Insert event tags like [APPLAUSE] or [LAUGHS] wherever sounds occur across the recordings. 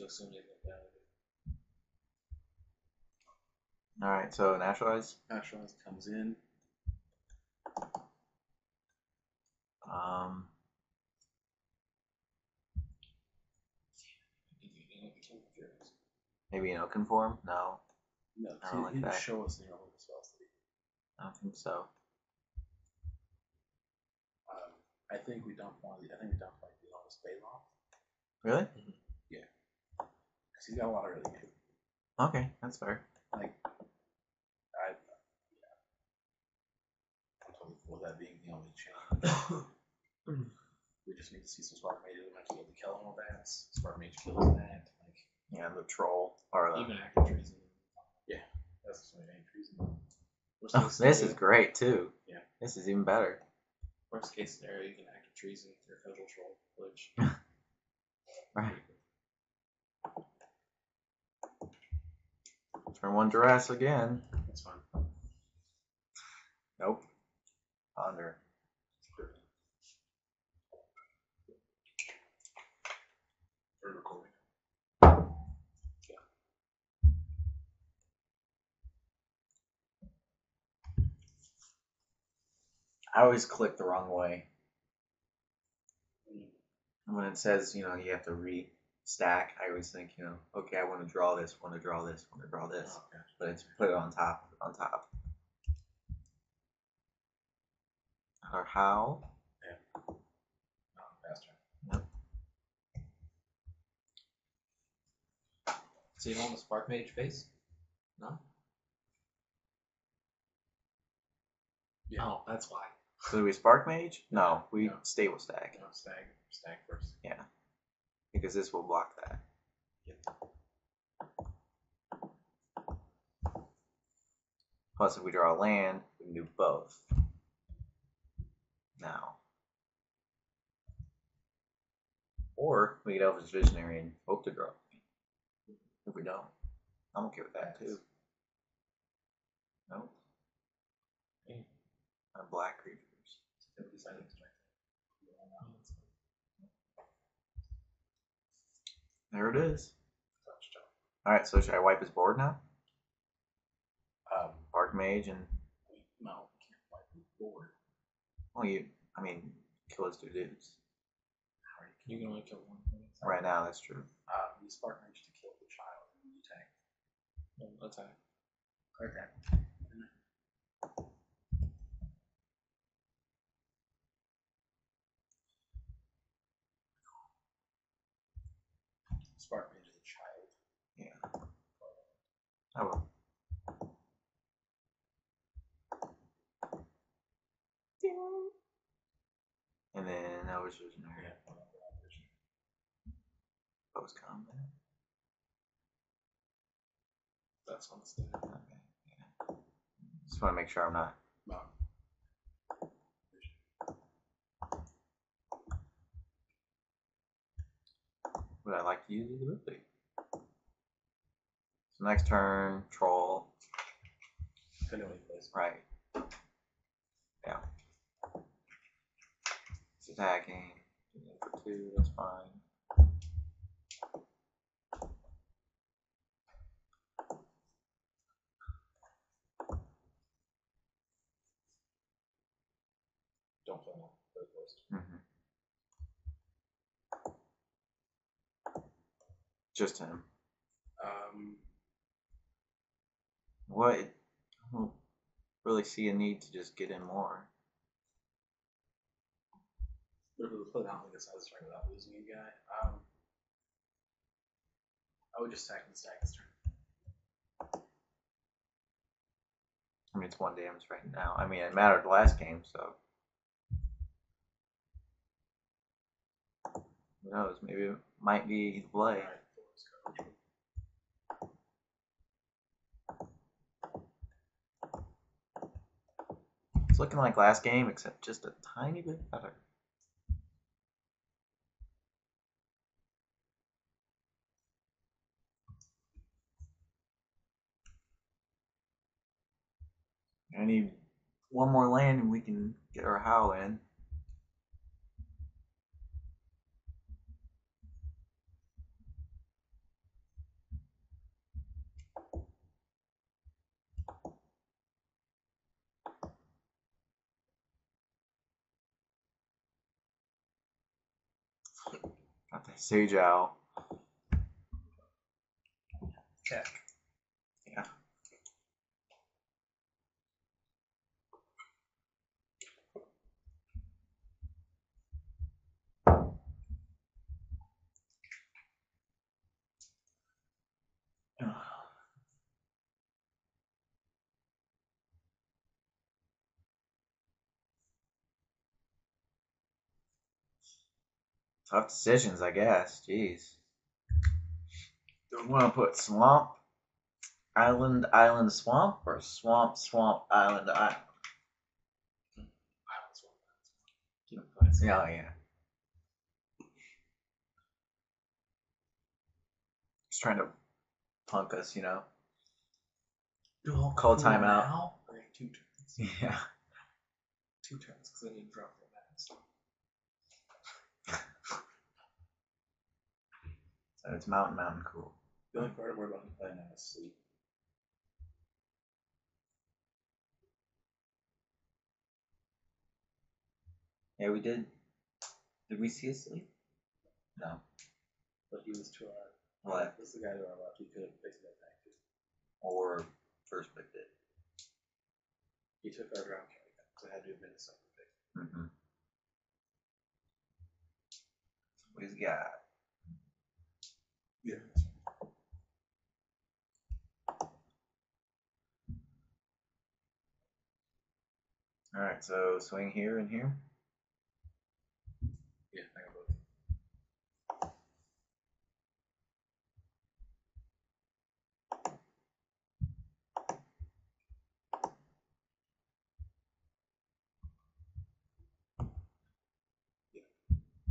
to assume they look down. All right, so naturalize. Naturalize comes in. Um, maybe in oaken form. No, No, I don't like didn't that. show us the normal spells. that he- I don't think so. Um, I think we don't want. I think we don't like the normal spade law Really? He's got a lot of really good. Okay, that's fair. Like, I. Yeah. I'm totally cool with that being the only [LAUGHS] change. we just need to see some spark mages. We might be able to kill him with that. Spark mage kills that. Like, Yeah, the troll or the. Even Act of Treason. Yeah, that's the main reason. Worst Oh, this is great too. Yeah. This is even better. Worst case scenario, you can Act of Treason your federal troll, which [LAUGHS] Right. Turn one duress again. That's fine. Nope. Ponder. Recording. I always click the wrong way. And When it says, you know, you have to re-stack, I always think, you know, okay, I want to draw this, want to draw this, want to draw this, Oh, but it's put it on top, on top. Or how? Oh, faster. so you don't the spark mage face? No. Yeah. Oh, that's why. So do we spark mage? No, we No. stable stack No, stag. Stag first. Because this will block that. Plus, if we draw a land, we can do both. Now. Or we could Elvish Visionary and hope to draw. If we don't, I'm okay with that too. No. Uh, black creatures. There it is. Touch job. All right, so should I wipe his board now? Um, Arc Mage and no, can't wipe the board. well, you. I mean, kill his two dudes. You can only kill one. thing. Right now, that's true. Uh, use spark mage to kill the child and you tank. No, attack. Okay. Spark mage is a child. Yeah. I will. And then I was. Yeah, one of the. Post combat. That's on the stand. Okay. Yeah. Just want to make sure I'm not. No. I like to use his ability? So next turn, troll. Depending on what he plays. Right. Yeah. It's attacking. For two, that's fine. Don't play no. Third worst. Mm-hmm. Just him. Um, What? I don't really see a need to just get in more. but if play down like this side of the string without losing a guy, um, I would just stack and stack this turn. I mean, it's one damage right now. I mean, it mattered last game, so. Who knows? Maybe it might be the play. Alright, let's go. It's looking like last game, except just a tiny bit better. I need one more land and we can get our howl in. Sage Owl. Check. Yeah. Tough decisions, I guess. Jeez. Do we want to put swamp, island, island, swamp, or swamp, swamp, island, island? Islands one. Oh, Keep it classy. Yeah, yeah. Just trying to punk us, you know. Call timeout. now. Or two turns. [LAUGHS] Yeah. Two turns, because then you drop the max. So it's mountain, mountain, cool. The only part I'm worried about playing now is sleep. Yeah, we did. Did we see a sleep? No. But he was to our. What? This is the guy to our left. He could have basically attacked us. Or first picked it. He took our ground carry because I had to admit something big. Mm-hmm. What he's got? Yeah. That's. All right, so swing here and here. Yeah, I got both.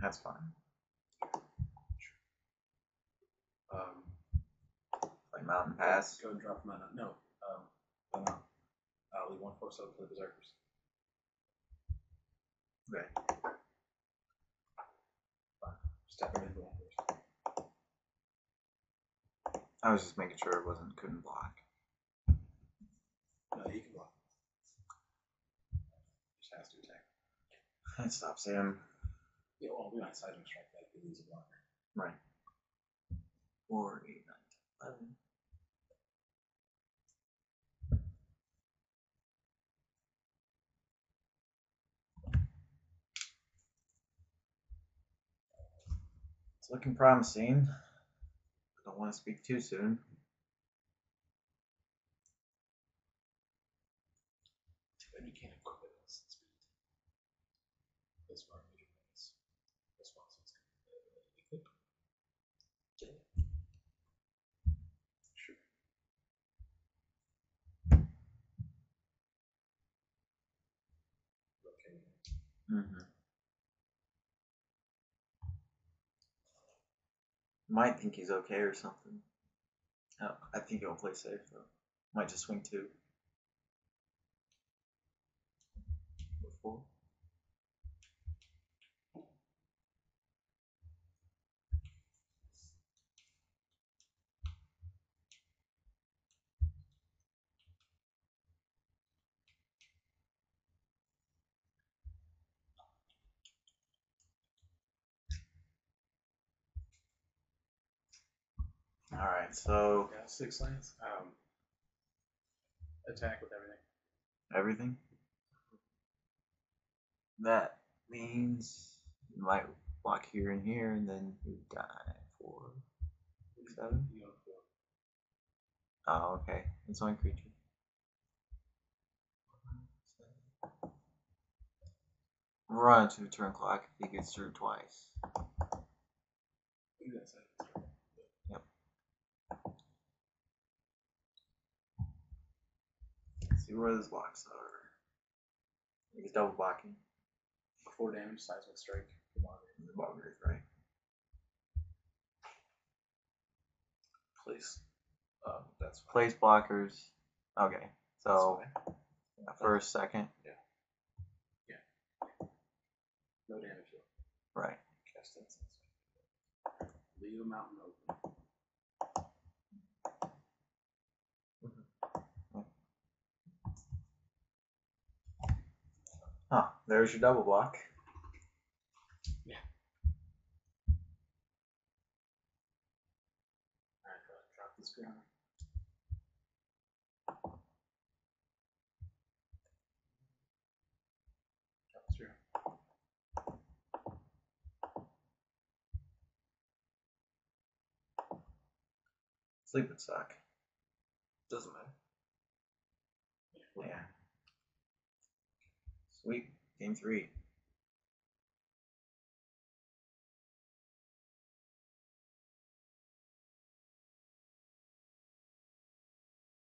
That's fine. Um, Like mountain pass. Go and drop him on. No. Um, no. I'll leave one force up for the berserkers. Okay. Step him into one first. I was just making sure it wasn't couldn't block. No, he can block. Just has to attack. That stops him. Yeah, well, we might seismic strike that if he loses a blocker. Right. It's looking promising. I Don't want to speak too soon. Too bad you can't equip it speed. This one, major base. This one, so it's gonna be equip. Get it. Sure. Okay. Mm-hmm. Might think he's okay or something. Oh, I think he'll play safe though. Might just swing two. Four. All right, so Yeah, six lanes. Um, attack with everything. everything. That means you might block here and here, and then you die for seven. You go for Oh, okay. It's one creature. Run to the turn clock if he gets through twice. you guys said See where those blocks are. He's double blocking. four damage, seismic strike. Come on. The blockers, right? Please. Um, that's fine. Place blockers. Okay. So fine. first, second. Yeah. Yeah. no damage. though. Right. Cast instance. Leave a mountain open. Oh, there's your double block. Yeah. Drop this ground. Sleep would suck. Doesn't matter. Yeah. Sweet. Game three.